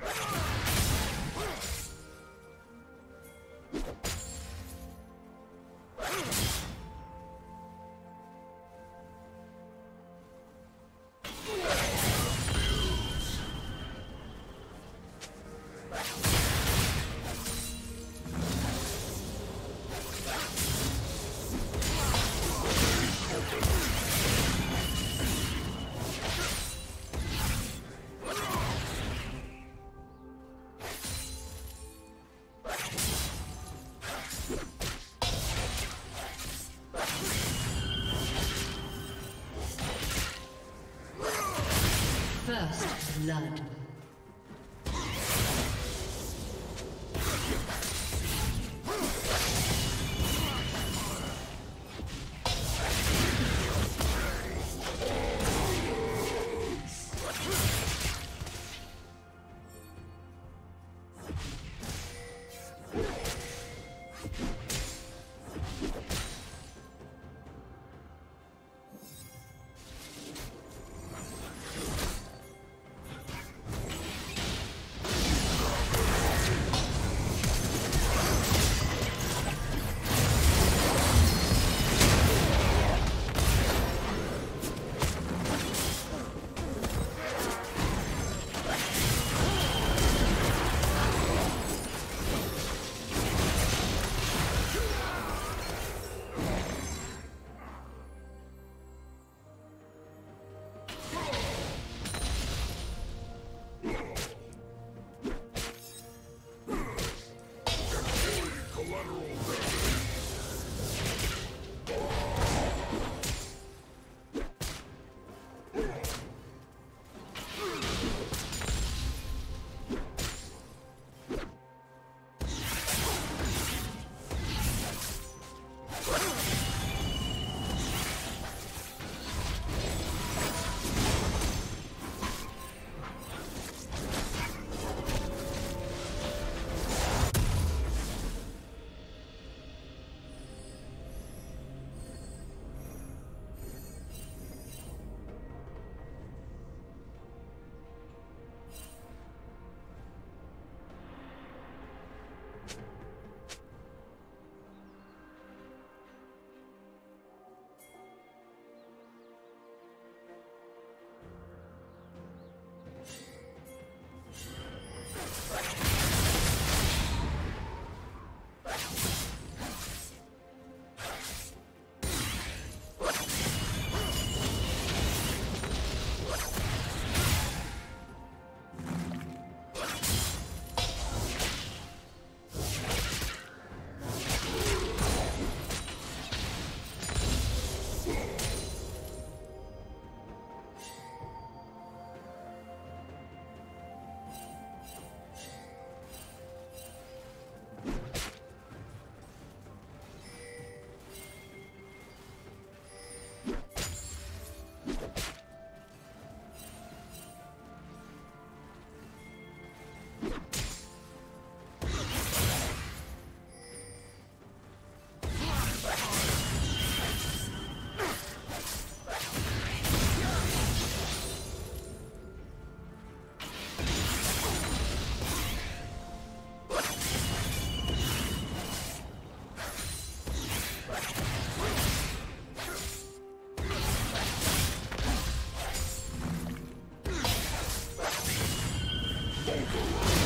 First blood. Override.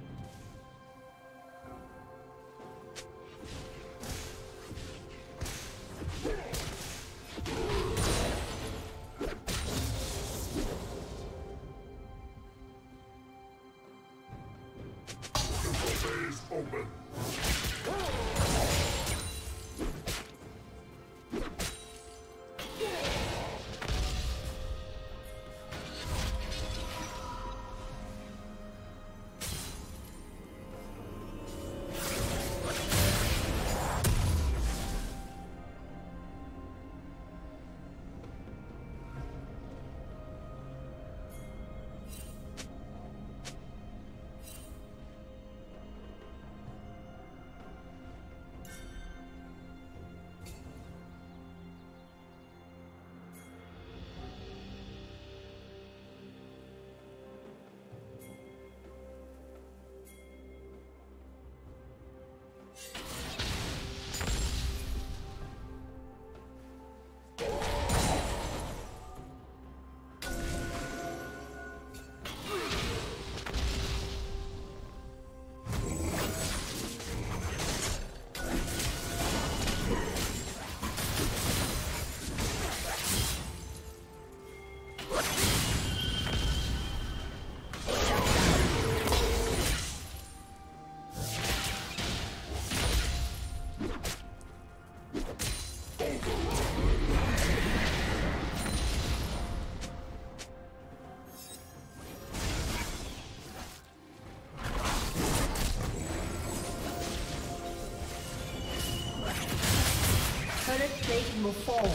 Will fall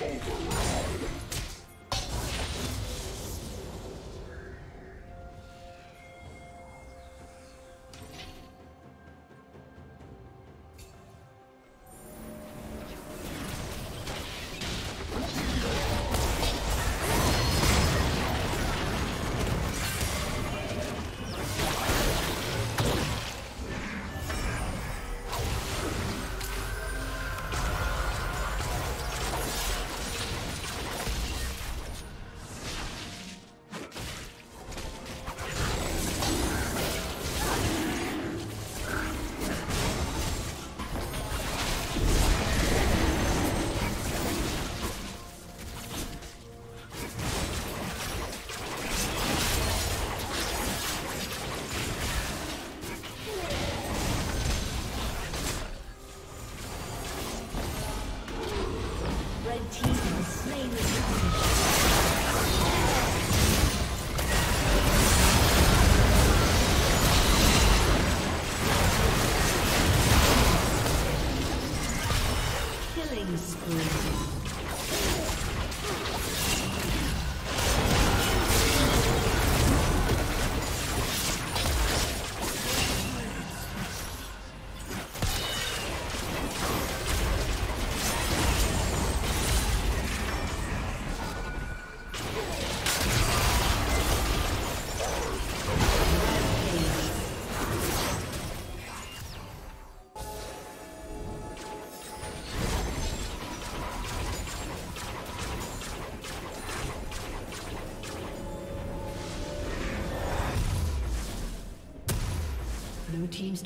soon.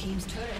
team's turret